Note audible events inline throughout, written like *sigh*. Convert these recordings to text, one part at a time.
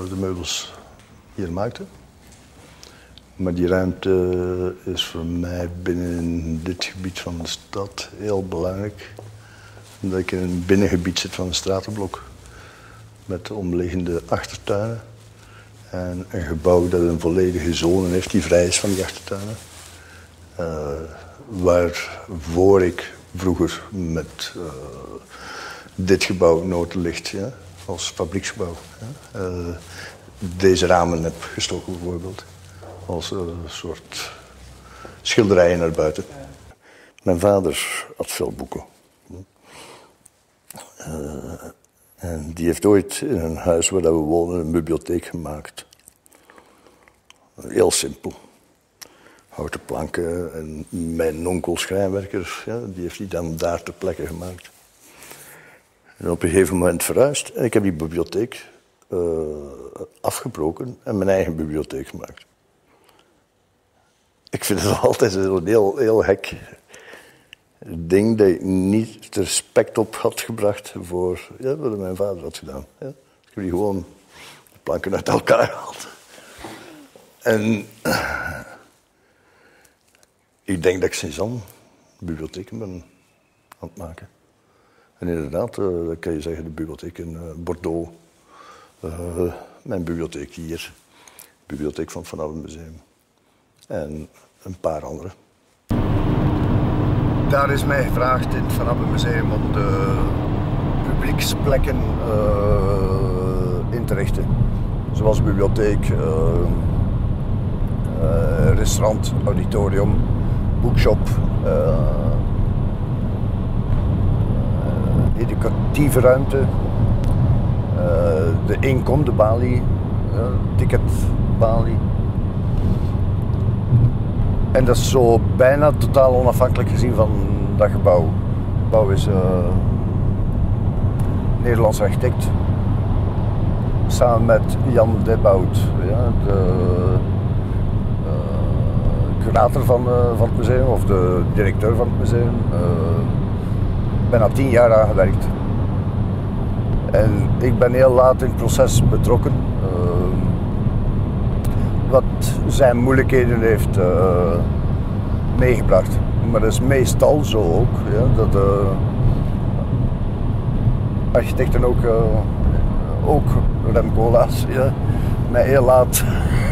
de meubels hier maakte. Maar die ruimte is voor mij binnen dit gebied van de stad heel belangrijk. Omdat ik in een binnengebied zit van een stratenblok. Met omliggende achtertuinen. En een gebouw dat een volledige zone heeft die vrij is van die achtertuinen. Uh, waarvoor ik vroeger met uh, dit gebouw Notenlicht ja, als fabrieksgebouw uh, deze ramen heb gestoken bijvoorbeeld. Als een soort schilderijen naar buiten. Mijn vader had veel boeken. en die heeft ooit in een huis waar we wonen een bibliotheek gemaakt. Heel simpel. Houten planken. En mijn onkel schrijnwerker, ja, die heeft die dan daar ter plekke gemaakt. En op een gegeven moment verhuisd. En ik heb die bibliotheek uh, afgebroken en mijn eigen bibliotheek gemaakt. Ik vind het *laughs* altijd een heel, heel hek ding dat ik niet respect op had gebracht voor ja, wat mijn vader had gedaan. Ja. Ik heb die gewoon de planken uit elkaar gehaald. En ik denk dat ik Cézanne bibliotheken ben aan het maken. En inderdaad, uh, dan kan je zeggen de bibliotheek in uh, Bordeaux. Uh, mijn bibliotheek hier. De bibliotheek van Van Abbe Museum. En een paar andere. Daar is mij gevraagd in het Van Abbe Museum om de publieksplekken in te richten. Zoals bibliotheek, restaurant, auditorium, boekshop, uh, educatieve ruimte, uh, de inkom, de balie, uh, ticketbalie. En dat is zo bijna totaal onafhankelijk gezien van dat gebouw. Het gebouw is uh, Nederlands architect. Samen met Jan Debout, ja, de curator van, van het museum of de directeur van het museum. Uh, bijna tien jaar gewerkt. En ik ben heel laat in het proces betrokken. Uh, wat zijn moeilijkheden heeft meegebracht. Maar dat is meestal zo ook. Ja, dat architecten ook, ook Remcola's, ja, mij heel laat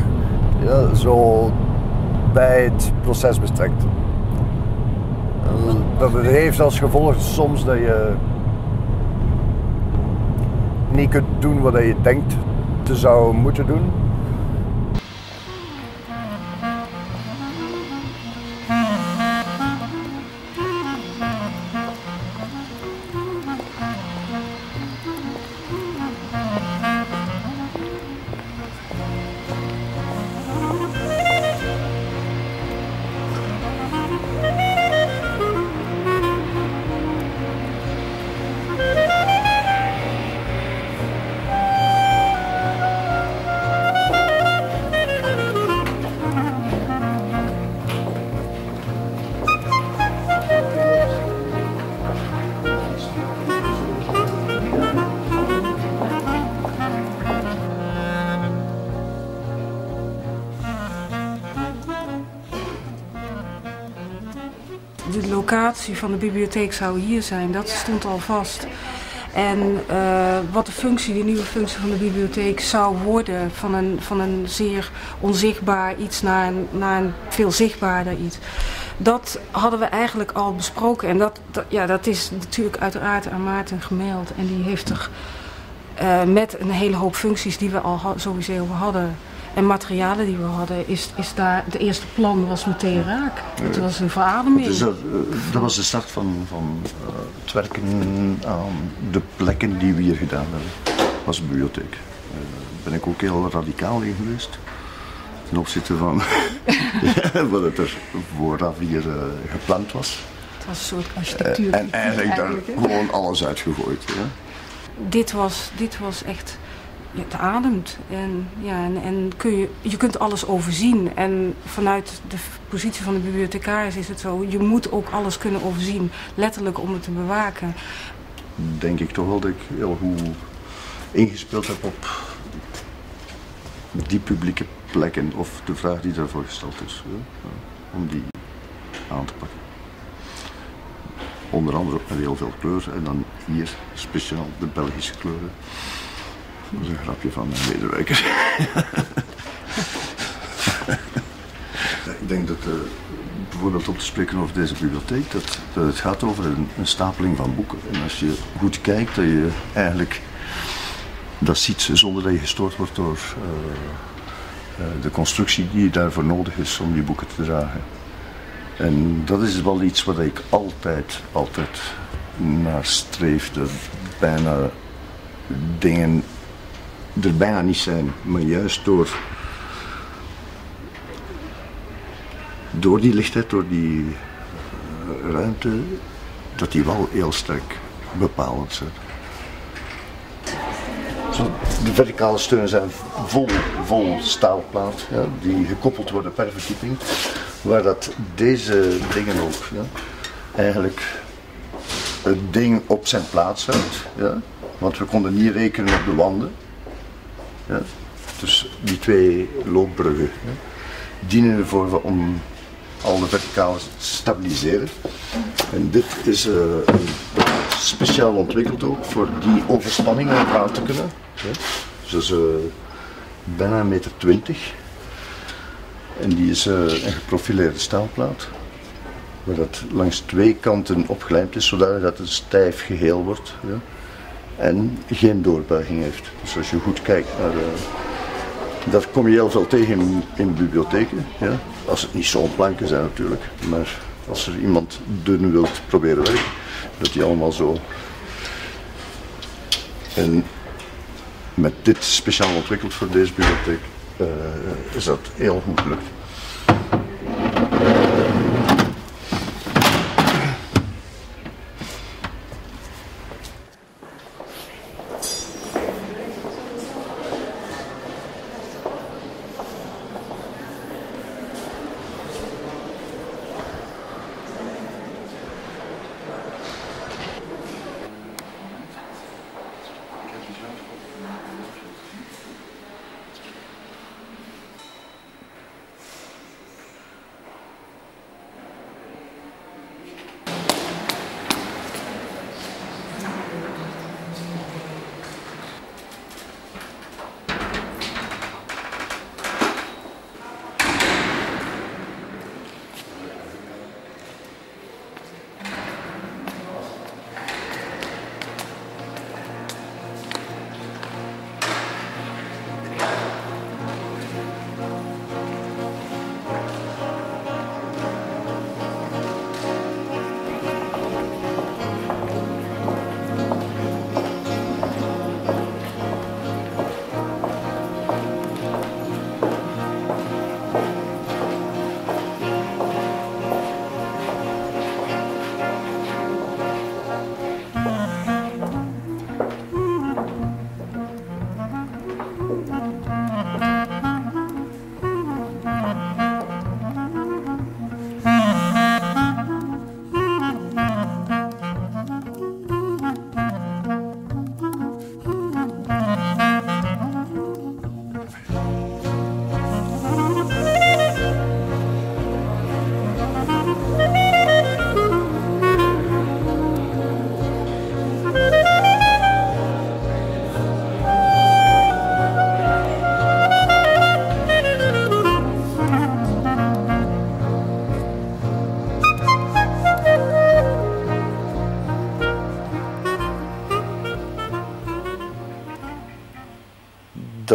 *laughs* ja, zo bij het proces bestrekt. Dat heeft als gevolg soms dat je niet kunt doen wat je denkt te zou moeten doen. Locatie van de bibliotheek zou hier zijn. Dat stond al vast. En uh, wat de functie, de nieuwe functie van de bibliotheek zou worden, van een, van een zeer onzichtbaar iets naar een, naar een veel zichtbaarder iets. Dat hadden we eigenlijk al besproken. En dat, ja, dat is natuurlijk uiteraard aan Maarten gemaild. En die heeft er uh, met een hele hoop functies die we al sowieso hadden en materialen die we hadden, is, is daar, de eerste plan was meteen raak. Het was een verademing. Dus dat, dat was de start van, van uh, het werken aan de plekken die we hier gedaan hebben. was de bibliotheek. Daar uh, ben ik ook heel radicaal in geweest. Ten opzichte van *laughs* wat het er vooraf hier uh, gepland was. Het was een soort architectuur. en eigenlijk daar gewoon alles uitgegooid. Ja. Dit, was, dit was echt het ademt. En, ja, en, en kun je, je kunt alles overzien. En vanuit de positie van de bibliothecaris is het zo... je moet ook alles kunnen overzien, letterlijk om het te bewaken. denk ik toch wel dat ik heel goed ingespeeld heb op die publieke plekken of de vraag die daarvoor gesteld is. Om die aan te pakken. Onder andere met heel veel kleur en dan hier speciaal de Belgische kleuren. Dat is een grapje van mijn medewerker. *laughs* ik denk dat uh, bijvoorbeeld om te spreken over deze bibliotheek, dat, dat het gaat over een, een, stapeling van boeken. En als je goed kijkt, dat je eigenlijk dat ziet zonder dat je gestoord wordt door uh, uh, de constructie die daarvoor nodig is om die boeken te dragen. En dat is wel iets wat ik altijd, altijd naar streefde. Bijna dingen er bijna niet zijn, maar juist door, door die lichtheid, door die uh, ruimte, dat die wel heel sterk bepalend zijn. De verticale steunen zijn vol, vol staalplaat, die gekoppeld worden per verdieping, waar dat deze dingen ook ja, eigenlijk het ding op zijn plaats houdt. Ja, want we konden niet rekenen op de wanden. Dus die twee loopbruggen dienen ervoor om al de verticalen te stabiliseren. En dit is uh, speciaal ontwikkeld ook voor die overspanningen aan te kunnen. Ja. Dus uh, bijna een meter twintig. En die is uh, een geprofileerde staalplaat. Waar dat langs twee kanten opgelijmd is, zodat het een stijf geheel wordt. Ja en geen doorbuiging heeft. Dus als je goed kijkt naar de, dat kom je heel veel tegen in, in bibliotheken. Ja? Als het niet zo'n planken zijn natuurlijk, maar als er iemand dun wilt proberen werken, dat die allemaal zo. En met dit speciaal ontwikkeld voor deze bibliotheek uh, is dat heel goed gelukt.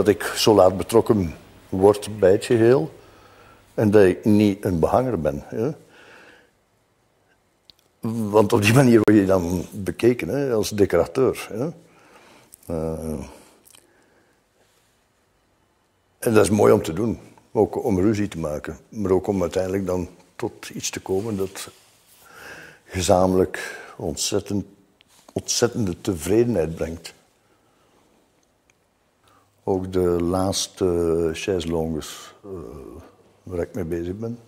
Dat ik zo laat betrokken word bij het geheel. En dat ik niet een behanger ben. Want op die manier word je dan bekeken hè, als decorateur. Uh, en dat is mooi om te doen. Ook om ruzie te maken. Maar ook om uiteindelijk dan tot iets te komen dat gezamenlijk ontzettend, ontzettende tevredenheid brengt. Ook de laatste chaise longues uh, waar ik mee bezig ben.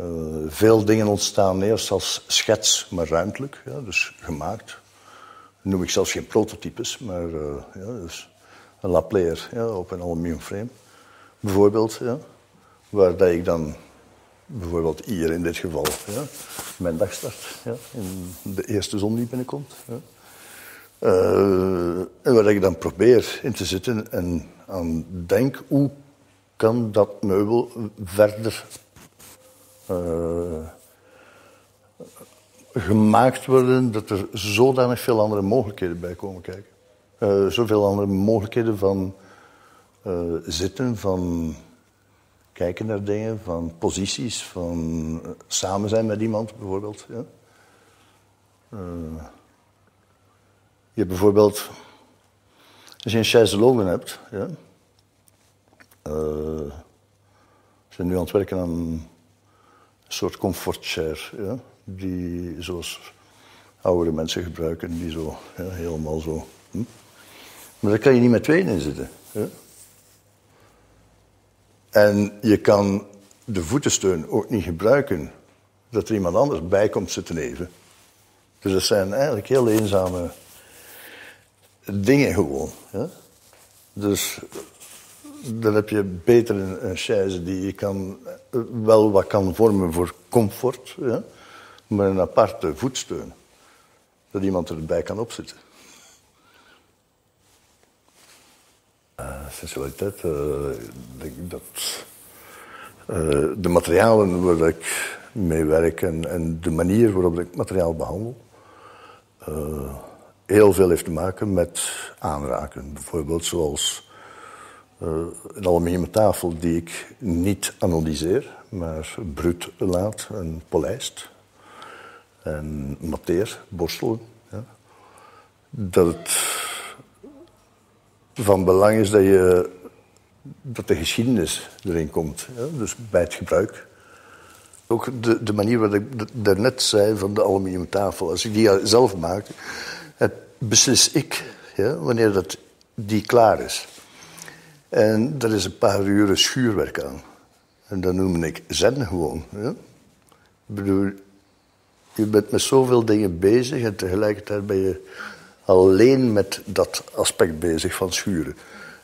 Uh, veel dingen ontstaan eerst als schets, maar ruimtelijk, ja, dus gemaakt. noem ik zelfs geen prototypes, maar uh, ja, dus een Laplair ja, op een aluminium frame, bijvoorbeeld. Ja, waar dat ik dan bijvoorbeeld hier in dit geval ja, mijn dag start. Ja, in de eerste zon die binnenkomt. Ja. Uh, en waar ik dan probeer in te zitten en aan denk hoe kan dat meubel verder uh, gemaakt worden dat er zodanig veel andere mogelijkheden bij komen kijken. Uh, zoveel andere mogelijkheden van zitten, van kijken naar dingen, van posities, van samen zijn met iemand bijvoorbeeld. Ja. Je bijvoorbeeld, als je een chaise hebt, ja, we zijn nu aan het werken aan een soort comfortchair. Ja? Die zoals oudere mensen gebruiken, die zo ja, helemaal zo. Hm? Maar daar kan je niet met tweeën in zitten. Ja? En je kan de voetensteun ook niet gebruiken dat er iemand anders bij komt zitten even. Dus dat zijn eigenlijk heel eenzame dingen gewoon. Ja? Dus dan heb je beter een, een chaise die je kan, eh, wel wat kan vormen voor comfort, ja, maar een aparte voetsteun. Dat iemand erbij kan opzitten. Uh, sensualiteit, uh, denk ik dat uh, de materialen waar ik mee werk en, en, de manier waarop ik materiaal behandel, heel veel heeft te maken met aanraken. Bijvoorbeeld zoals een aluminium tafel die ik niet analyseer, maar bruut laat en polijst. En mateer, borstelen. Ja. Dat het van belang is dat, je, dat de geschiedenis erin komt. Dus bij het gebruik. Ook de, de manier wat ik daarnet zei van de aluminium tafel. Als ik die zelf maak, beslis ik ja, wanneer dat die klaar is. En daar is een paar uren schuurwerk aan. En dat noem ik zen gewoon. Ja? Ik bedoel, je bent met zoveel dingen bezig en tegelijkertijd ben je alleen met dat aspect bezig van schuren.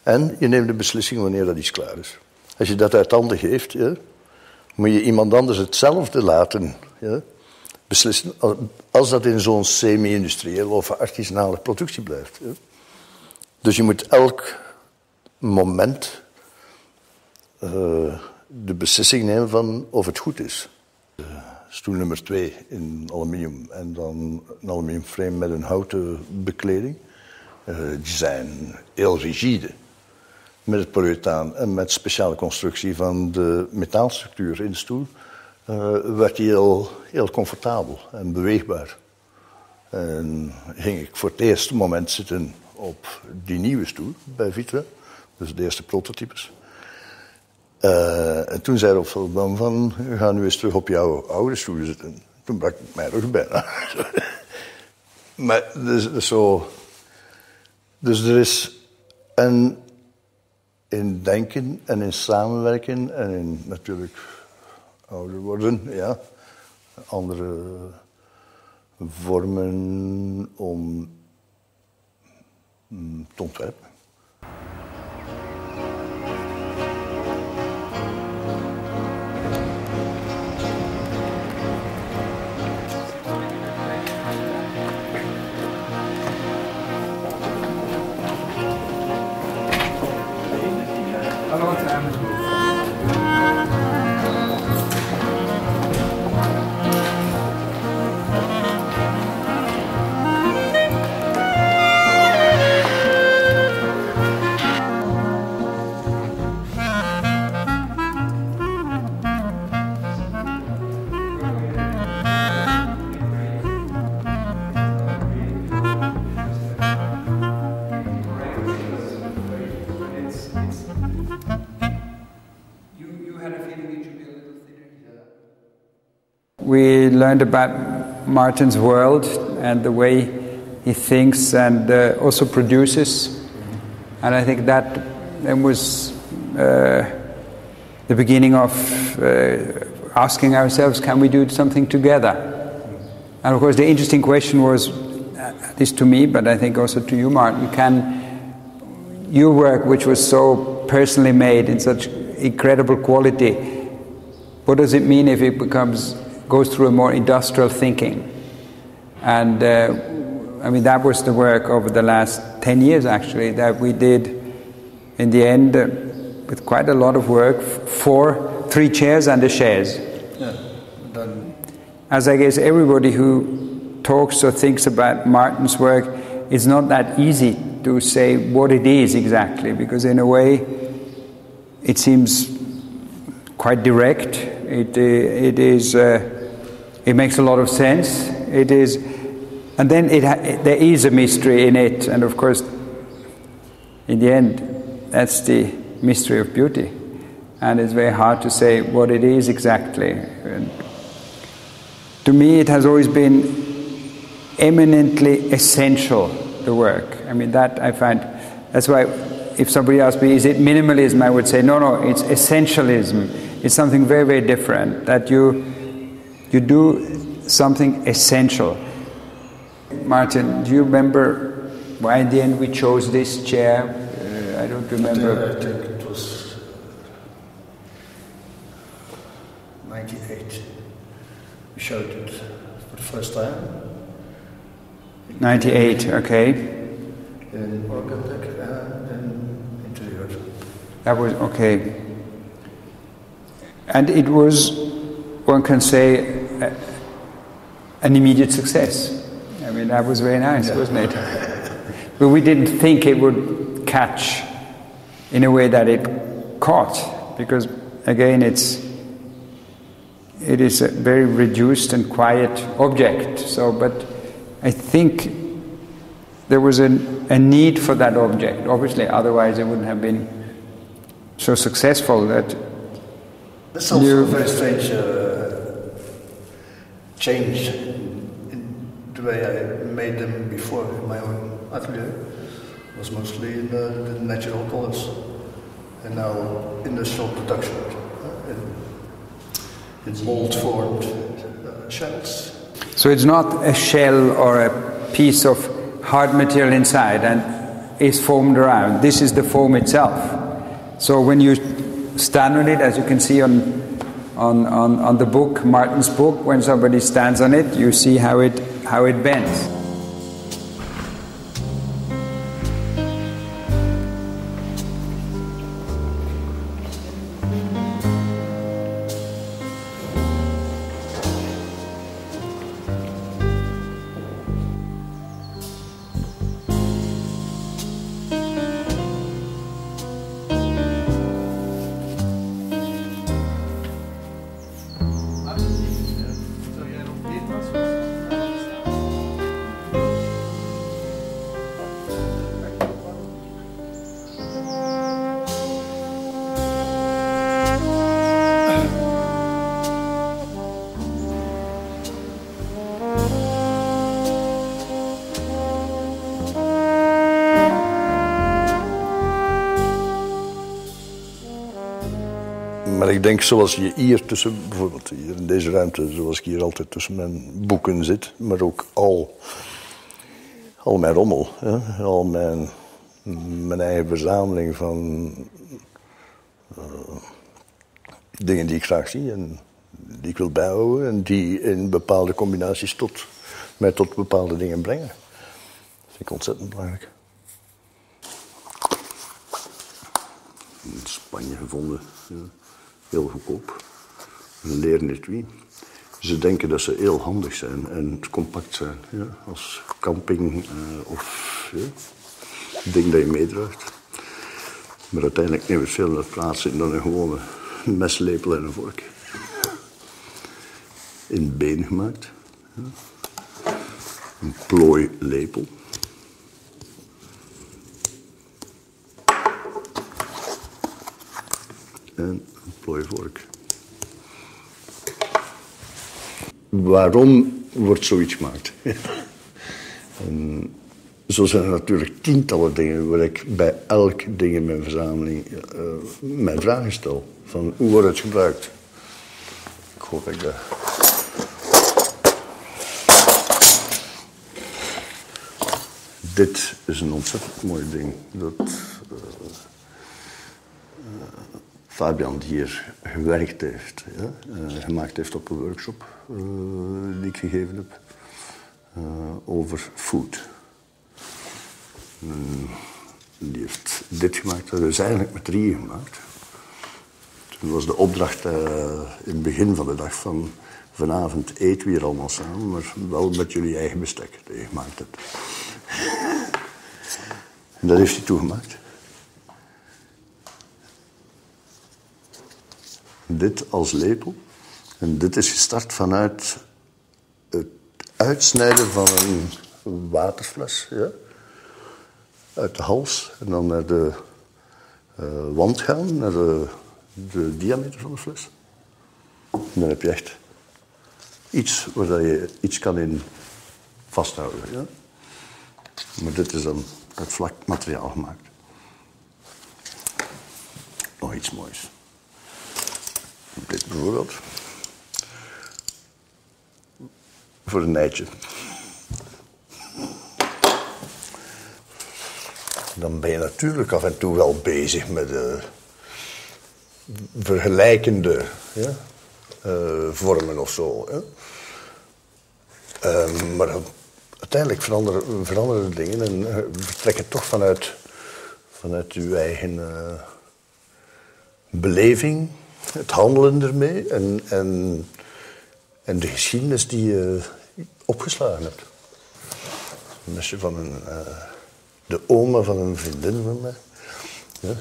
En je neemt de beslissing wanneer dat iets klaar is. Als je dat uit handen geeft, ja, moet je iemand anders hetzelfde laten ja, beslissen. Als dat in zo'n semi-industriële of artisanale productie blijft. Dus je moet elk moment uh, de beslissing nemen van of het goed is. Uh, stoel nummer twee in aluminium en dan een aluminium frame met een houten bekleding. Uh, die zijn heel rigide. Met het polyurethaan en met speciale constructie van de metaalstructuur in de stoel werd die heel, heel comfortabel en beweegbaar. En ging ik voor het eerste moment zitten op die nieuwe stoel bij Vitra. Dus de eerste prototypes. Uh, en toen zei Rob van, ga nu eens terug op jouw oude stoel zitten. Toen brak ik mijn rug bijna. *laughs* maar dus, zo... Dus er is en in denken en in samenwerken en in natuurlijk ouder worden, ja, andere vormen om mm, te learned about Martin's world and the way he thinks and uh, also produces. And I think that was uh, the beginning of uh, asking ourselves, can we do something together? And of course, the interesting question was, at least to me, but I think also to you, Martin, can your work, which was so personally made in such incredible quality, what does it mean if it becomes goes through a more industrial thinking? And uh, I mean, that was the work over the last 10 years actually that we did in the end uh, with quite a lot of work for three chairs and the shares. Dan, As I guess everybody who talks or thinks about Martin's work, it's not that easy to say what it is exactly, because in a way it seems quite direct. It, uh, it is, uh, it makes a lot of sense. It is, and then it ha- there is a mystery in it, and of course, in the end, that's the mystery of beauty. And it's very hard to say what it is exactly. And to me, it has always been eminently essential, the work. I mean, that I find, that's why if somebody asks me, is it minimalism, I would say, no, no, it's essentialism. It's something very, very different, that you, you do something essential. Martin, do you remember why in the end we chose this chair? Uh, I don't remember. I think it was 98. We showed it for the first time 98, okay. in Organdek and in Interieur. That was okay. And it was, one can say, a- an immediate success. I mean, that was very nice, wasn't it? But we didn't think it would catch in a way that it caught, because again, it's it is a very reduced and quiet object. So, but I think there was a, a need for that object. Obviously, otherwise it wouldn't have been so successful that That's also You- very strange uh, change in, in the way I made them before in my own atelier. Was mostly in the, the natural colors, and now industrial production uh, in, in mold formed uh, shells. So it's not a shell or a piece of hard material inside and is formed around. This is the foam itself. So when you stand on it, as you can see on, on, on, on the book, Martin's book, when somebody stands on it, you see how it, how it bends. Maar ik denk zoals je hier tussen, bijvoorbeeld hier in deze ruimte, zoals ik hier altijd tussen mijn boeken zit, maar ook al, al mijn rommel, al mijn, mijn eigen verzameling van eh, dingen die ik graag zie en die ik wil bijhouden en die in bepaalde combinaties tot, mij tot bepaalde dingen brengen. Dat vind ik ontzettend belangrijk. In Spanje gevonden. Ja. Heel goedkoop. Een leren etui. Ze denken dat ze heel handig zijn en compact zijn. Ja. Als camping eh, of ding dat je meedraagt. Maar uiteindelijk neemt het veel meer plaats in dan een gewone meslepel en een vork. In been gemaakt. Ja. Een plooilepel. en Waarom wordt zoiets gemaakt? *laughs* zo zijn er natuurlijk tientallen dingen waar ik bij elk ding in mijn verzameling eh, mijn vragen stel. Van hoe wordt het gebruikt? Ik hoop dat... dit is een ontzettend mooi ding. Dat uh, Fabian hier gewerkt heeft, ja? gemaakt heeft op een workshop die ik gegeven heb over food. Mm, die heeft dit gemaakt, dat is eigenlijk met drieën gemaakt. Toen was de opdracht in het begin van de dag van vanavond eten we hier allemaal samen, maar wel met jullie eigen bestek dat je gemaakt hebt. *laughs* en dat heeft hij toegemaakt. Dit als lepel. En dit is gestart vanuit het uitsnijden van een waterfles. Ja? Uit de hals en dan naar de uh, wand gaan, naar de, de diameter van de fles. En dan heb je echt iets waar je iets kan in vasthouden. Ja? Maar dit is dan uit vlak materiaal gemaakt. Nog iets moois. Dit bijvoorbeeld. Voor een nijtje. Dan ben je natuurlijk af en toe wel bezig met de vergelijkende ja, uh, vormen of zo. Hè? Uh, maar uiteindelijk veranderen, veranderen de dingen en uh, vertrekken toch vanuit, vanuit uw eigen beleving, het handelen ermee en, en, en de geschiedenis die je opgeslagen hebt. Een mesje van een, de oma van een vriendin van mij, ja,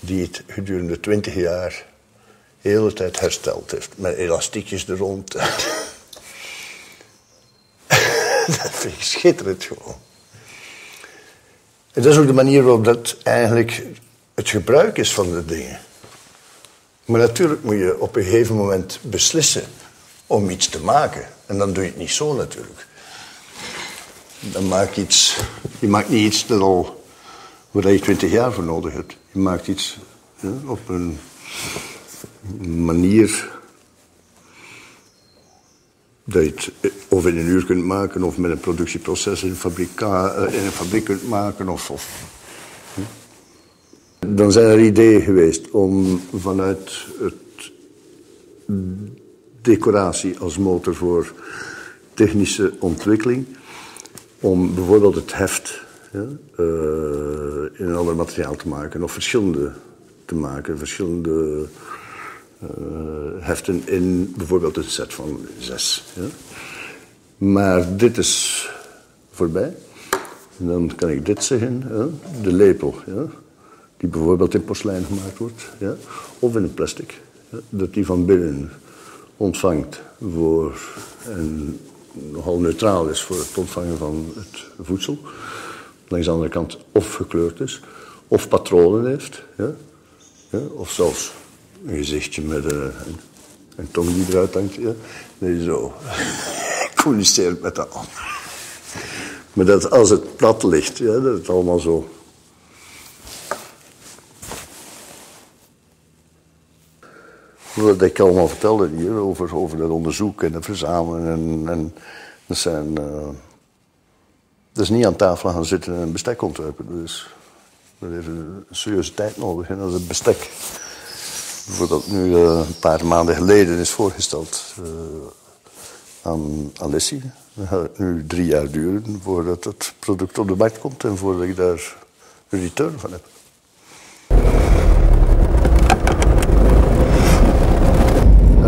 die het gedurende twintig jaar de hele tijd hersteld heeft. Met elastiekjes er rond. *laughs* dat vind ik schitterend gewoon. En dat is ook de manier waarop dat eigenlijk het gebruik is van de dingen. Maar natuurlijk moet je op een gegeven moment beslissen om iets te maken. En dan doe je het niet zo natuurlijk. Dan maak je iets, je maakt niet iets dat al, waar je twintig jaar voor nodig hebt. Je maakt iets op een manier dat je het eh, of in een uur kunt maken of met een productieproces in, fabrika, eh, in een fabriek kunt maken. Of, of, Dan zijn er ideeën geweest om vanuit het decoratie als motor voor technische ontwikkeling, om bijvoorbeeld het heft ja, uh, in een ander materiaal te maken of verschillende te maken, verschillende uh, heften in bijvoorbeeld een set van zes. Ja. Maar dit is voorbij. En dan kan ik dit zeggen, ja. de lepel, ja. Die bijvoorbeeld in porselein gemaakt wordt, ja. of in een plastic, dat die van binnen ontvangt voor en nogal neutraal is voor het ontvangen van het voedsel. Langs de andere kant of gekleurd is, of patronen heeft, ja. Ja, of zelfs een gezichtje met een, een, tong die eruit hangt. Ja. Je zo *laughs* communiceert met dat Maar dat als het plat ligt, ja, dat het allemaal zo... Wat ik allemaal vertelde hier over, over dat onderzoek en het verzamelen. En, en dat zijn... Dat is niet aan tafel gaan zitten en een bestek ontwerpen. Dus dat heeft een serieuze tijd nodig. En als het bestek bijvoorbeeld nu uh, een paar maanden geleden is voorgesteld uh, aan Alessi. Dan gaat het nu drie jaar duren voordat het product op de markt komt en voordat ik daar een return van heb.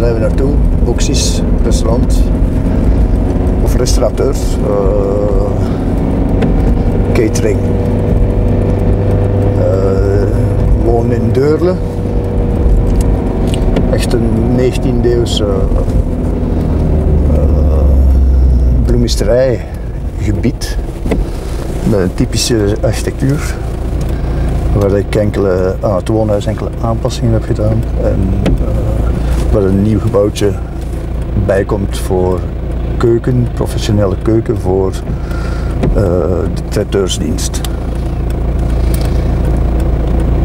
Rijden we naartoe, Boxis, restaurant of restaurateur, uh, catering. woon in Deurle echt een 19e eeuwse uh, bloemisterijgebied met een typische architectuur waar ik enkele, aan het woonhuis enkele aanpassingen heb gedaan en uh, waar een nieuw gebouwtje bij komt voor keuken, professionele keuken voor uh, de traiteursdienst.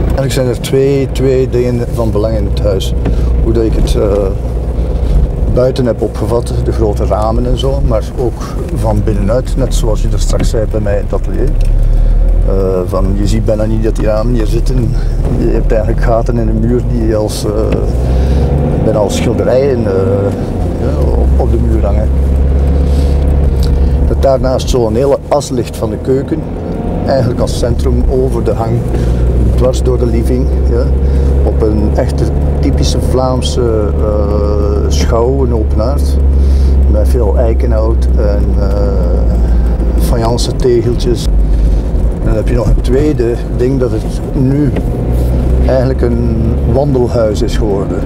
Eigenlijk zijn er twee, twee dingen van belang in het huis hoe dat ik het uh, buiten heb opgevat, de grote ramen en zo, maar ook van binnenuit, net zoals je er straks zei bij mij in het atelier. Uh, van, je ziet bijna niet dat die ramen hier zitten. Je hebt eigenlijk gaten in de muur die als, bijna als schilderijen ja, op, de muur hangen. Dat daarnaast zo'n hele as van de keuken, eigenlijk als centrum over de hang, dwars door de living. Ja, op een echte typische Vlaamse uh, schouw, een open haard. Met veel eikenhout en uh, tegeltjes. En dan heb je nog een tweede ding dat het nu eigenlijk een wandelhuis is geworden.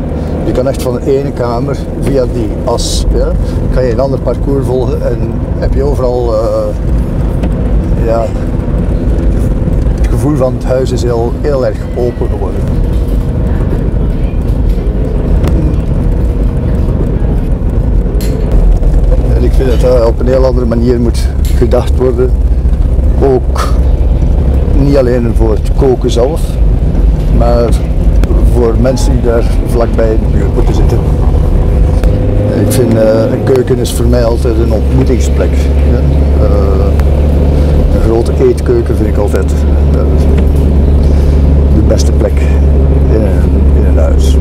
Je kan echt van de ene kamer via die as, kan je een ander parcours volgen en heb je overal uh, ja, het gevoel van het huis is heel, heel erg open geworden. En ik vind dat dat op een heel andere manier moet gedacht worden. Ook niet alleen voor het koken zelf, maar voor mensen die daar vlakbij in de buurt moeten zitten. Ik vind uh, een keuken is voor mij altijd een ontmoetingsplek. Uh, een grote eetkeuken vind ik altijd uh, de beste plek in in een huis.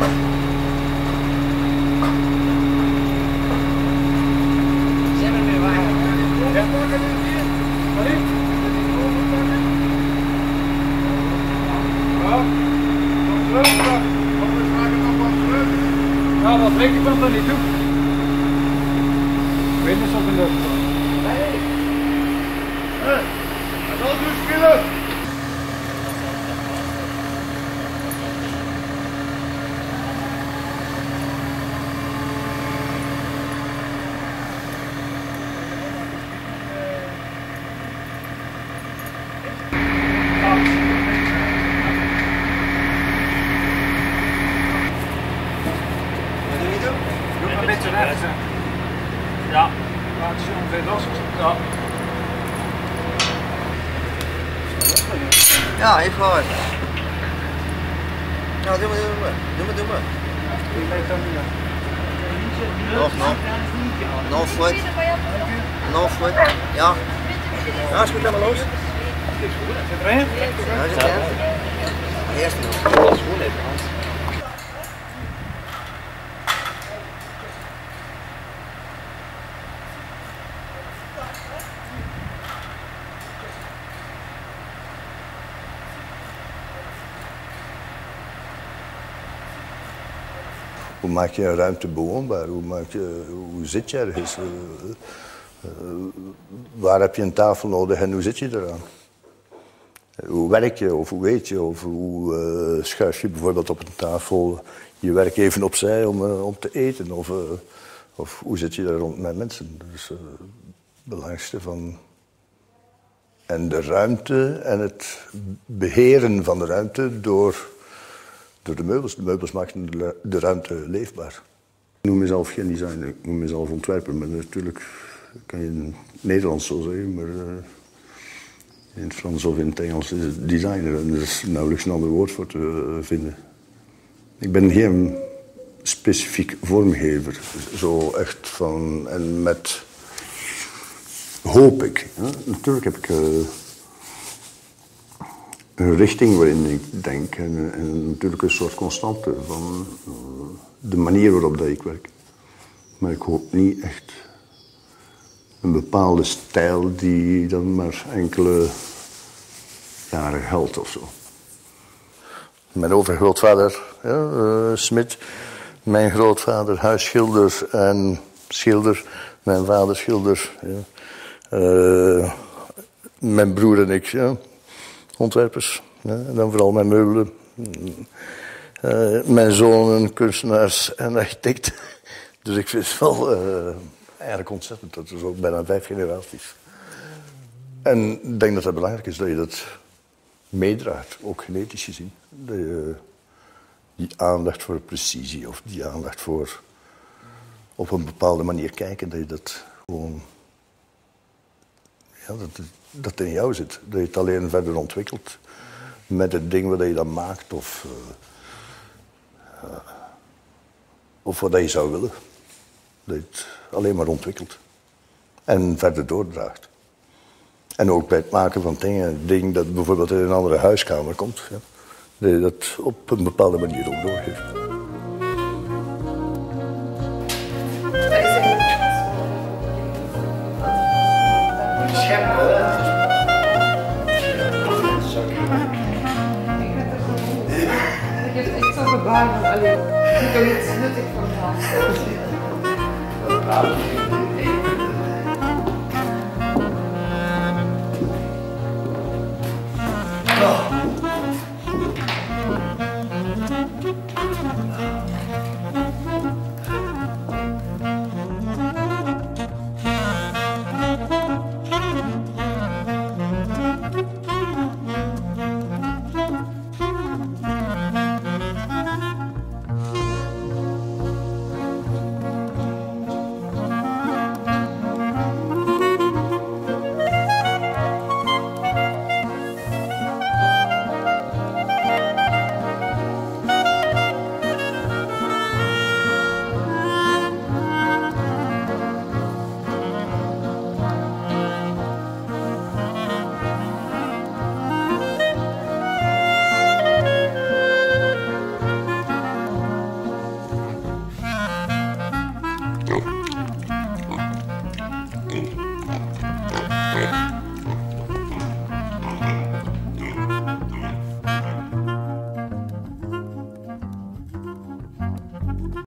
you Nog, nog. Nog foot. Nog foot. Ja. Ja, is goed, helemaal los. Ja, zit erin. Eerst nog. Hoe maak je een ruimte bewoonbaar? Hoe, hoe zit je ergens? Uh, uh, waar heb je een tafel nodig en hoe zit je eraan? Hoe werk je of hoe eet je of hoe uh, schuif je bijvoorbeeld op een tafel je werk even opzij om, om te eten? Of, of hoe zit je daar rond met mensen? Dus het belangrijkste van. En de ruimte en het beheren van de ruimte door de meubels. De meubels maken de, ruimte leefbaar. Ik noem mezelf geen designer, ik noem mezelf ontwerper. Maar natuurlijk kan je in het Nederlands zo zeggen, maar uh, in het Frans of in het Engels is het designer. En er is nauwelijks een ander woord voor te uh, vinden. Ik ben geen specifiek vormgever. Zo echt van, en met, hoop ik. Natuurlijk heb ik... Uh, een richting waarin ik denk en, natuurlijk een soort constante van uh, de manier waarop dat ik werk. Maar ik hoop niet echt een bepaalde stijl die dan maar enkele jaren geldt of zo. Mijn overgrootvader, ja, uh, Smit, mijn grootvader huisschilder en schilder Mijn vader schilder. Ja. Eh, mijn broer en ik, ja. Ontwerpers. En dan vooral mijn meubelen. Eh, mijn zonen, kunstenaars en architecten. *laughs* Dus ik vind het wel eh, eigenlijk ontzettend. Dat is ook bijna vijf generaties. En ik denk dat het belangrijk is dat je dat meedraagt, ook genetisch gezien. Dat je die aandacht voor precisie of die aandacht voor op een bepaalde manier kijken, dat je dat gewoon. Dat, dat in jou zit. Dat je het alleen verder ontwikkelt met het ding wat je dan maakt of. eh, eh, of wat je zou willen. Dat je het alleen maar ontwikkelt. En verder doordraagt. En ook bij het maken van dingen, een ding dat bijvoorbeeld in een andere huiskamer komt, ja, dat je dat op een bepaalde manier ook doorgeeft. Echt zo gebaard, alleen ik kan iets nuttig van